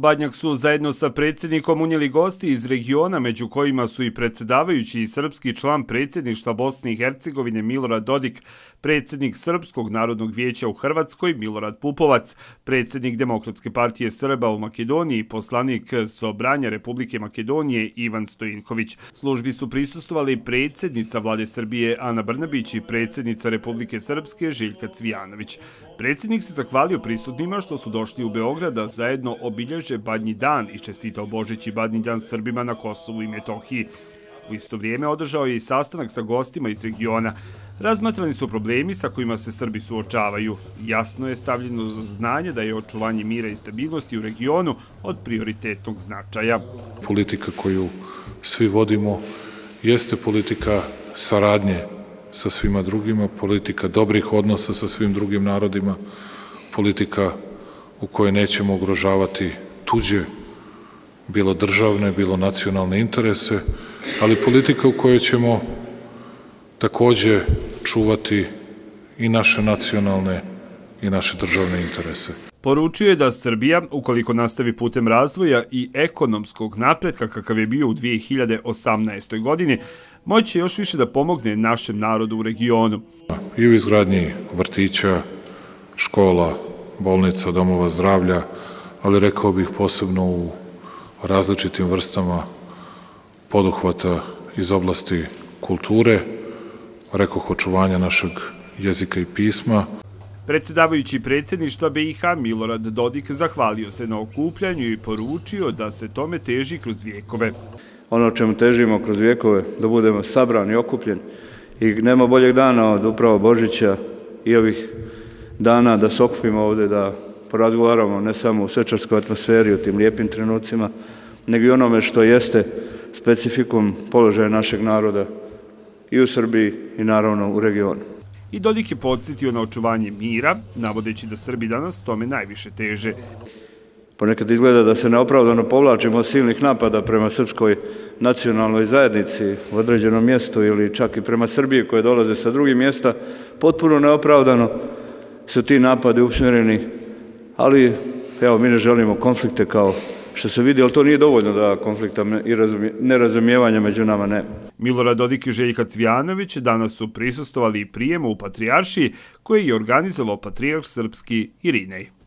Badnjak su zajedno sa predsjednikom unijeli gosti iz regiona, među kojima su i predsjedavajući i srpski član predsjedništva Bosne i Hercegovine Milorad Dodik, predsjednik Srpskog narodnog vijeća u Hrvatskoj Milorad Pupovac, predsjednik Demokratske partije Srba u Makedoniji, poslanik Sobranja Republike Makedonije Ivan Stojinković. Službi su prisustovali predsjednica vlade Srbije Ana Brnabić i predsjednica Republike Srpske Željka Cvijanović. Predsjednik se zahvalio prisutnima što su došli u Beograd da zajedno obilježe Badnji dan i čestitao Božić i Badnji dan Srbima na Kosovu i Metohiji. U isto vrijeme održao je i sastanak sa gostima iz regiona. Razmatrani su problemi sa kojima se Srbi suočavaju. Jasno je stavljeno znanje da je očuvanje mira i stabilnosti u regionu od prioritetnog značaja. Politika koju svi vodimo jeste politika saradnje sa svima drugima, politika dobrih odnosa sa svim drugim narodima, politika u kojoj nećemo ugrožavati tuđe, bilo državne, bilo nacionalne interese, ali politika u kojoj ćemo takođe čuvati i naše nacionalne i naše državne interese. Poručuje da Srbija, ukoliko nastavi putem razvoja i ekonomskog napretka kakav je bio u 2018. godini, moće još više da pomogne našem narodu u regionu. I u izgradnji vrtića, škola, bolnica, domova zdravlja, ali rekao bih posebno u različitim vrstama poduhvata iz oblasti kulture, rekao očuvanja našeg jezika i pisma. Predsjedavajući predsjedništva BiH Milorad Dodik zahvalio se na okupljanju i poručio da se tome teži kroz vijekove. Ono čemu težimo kroz vijekove, da budemo sabrani i okupljeni i nema boljeg dana od upravo Božića i ovih dana da se okupimo ovde, da porazgovaramo ne samo u svečarskoj atmosferi, u tim lijepim trenucima, nego i onome što jeste specifikum položaja našeg naroda i u Srbiji i naravno u regionu. I Dodik je podsjetio na očuvanje mira, navodeći da Srbi danas tome najviše teže. Ponekad izgleda da se neopravdano povlačimo od silnih napada prema srpskoj nacionalnoj zajednici u određenom mjestu ili čak i prema Srbije koje dolaze sa drugih mjesta, potpuno neopravdano su ti napade usmjereni, ali evo, mi ne želimo konflikte kao što se vidi, ali to nije dovoljno da konflikta i nerazumijevanja među nama ne. Milorad Dodik i Željka Cvijanović danas su prisustovali prijemu u Patrijaršiji koji je organizovao Patrijarh Srpski Irinej.